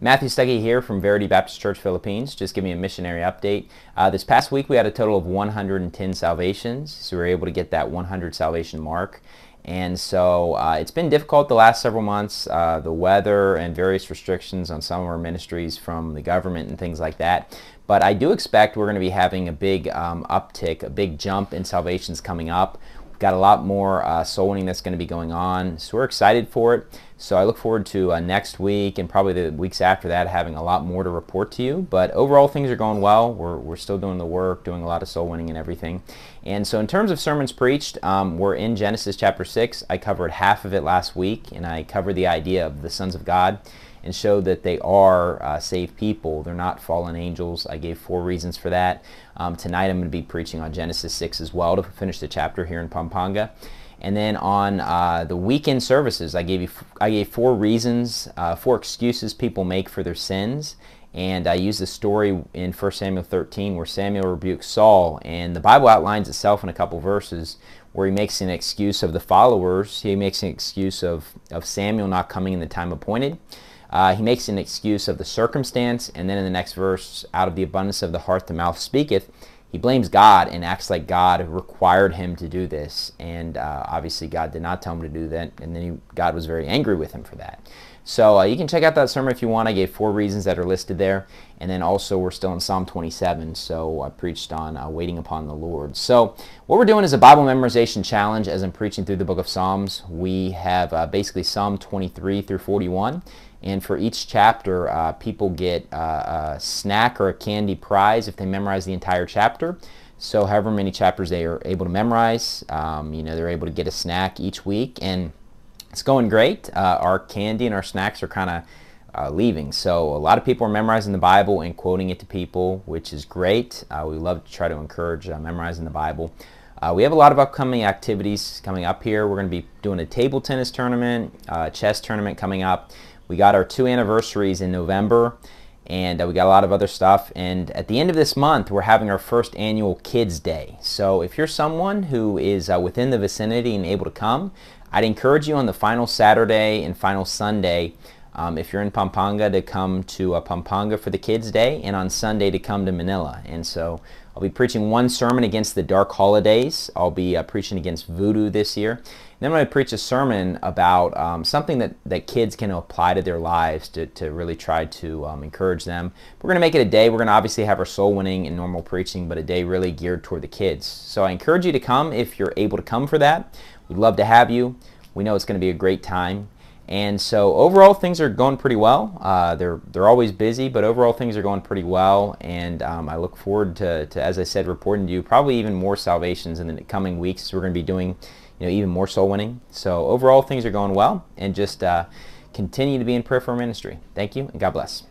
Matthew Stuckey here from Verity Baptist Church Philippines. Just giving you a missionary update. Uh, this past week we had a total of 110 salvations, so we were able to get that 100 salvation mark. And so uh, it's been difficult the last several months. Uh, the weather and various restrictions on some of our ministries from the government and things like that. But I do expect we're going to be having a big um, uptick, a big jump in salvations coming up. Got a lot more uh, soul winning that's going to be going on, so we're excited for it. So I look forward to uh, next week and probably the weeks after that having a lot more to report to you. But overall, things are going well. We're, we're still doing the work, doing a lot of soul winning and everything. And so in terms of sermons preached, um, we're in Genesis chapter 6. I covered half of it last week, and I covered the idea of the sons of God and showed that they are uh, saved people. They're not fallen angels. I gave four reasons for that. Um, tonight I'm going to be preaching on Genesis 6 as well to finish the chapter here in Pampanga. And then on uh, the weekend services, I gave you I gave four reasons, uh, four excuses people make for their sins, and I used the story in 1 Samuel 13 where Samuel rebukes Saul, and the Bible outlines itself in a couple verses where he makes an excuse of the followers. He makes an excuse of, of Samuel not coming in the time appointed. Uh, he makes an excuse of the circumstance, and then in the next verse, out of the abundance of the heart the mouth speaketh. He blames God and acts like God required him to do this, and uh, obviously God did not tell him to do that, and then he, God was very angry with him for that. So uh, you can check out that sermon if you want. I gave four reasons that are listed there, and then also we're still in Psalm 27, so I preached on uh, waiting upon the Lord. So what we're doing is a Bible memorization challenge as I'm preaching through the book of Psalms. We have uh, basically Psalm 23 through 41. And for each chapter, uh, people get uh, a snack or a candy prize if they memorize the entire chapter. So however many chapters they are able to memorize, um, you know, they're able to get a snack each week. And it's going great. Uh, our candy and our snacks are kind of uh, leaving. So a lot of people are memorizing the Bible and quoting it to people, which is great. Uh, we love to try to encourage uh, memorizing the Bible. Uh, we have a lot of upcoming activities coming up here. We're going to be doing a table tennis tournament, uh, chess tournament coming up. We got our two anniversaries in November, and uh, we got a lot of other stuff. And at the end of this month, we're having our first annual Kids Day. So if you're someone who is uh, within the vicinity and able to come, I'd encourage you on the final Saturday and final Sunday, um, if you're in Pampanga, to come to uh, Pampanga for the Kids Day, and on Sunday to come to Manila. And so I'll be preaching one sermon against the dark holidays. I'll be uh, preaching against voodoo this year. Then I'm going to preach a sermon about um, something that, that kids can apply to their lives to, to really try to um, encourage them. We're going to make it a day. We're going to obviously have our soul winning and normal preaching, but a day really geared toward the kids. So I encourage you to come if you're able to come for that. We'd love to have you. We know it's going to be a great time. And so overall, things are going pretty well. Uh, they're they're always busy, but overall things are going pretty well. And um, I look forward to, to, as I said, reporting to you probably even more salvations in the coming weeks. We're going to be doing you know, even more soul winning. So overall, things are going well, and just uh, continue to be in prayer for ministry. Thank you, and God bless.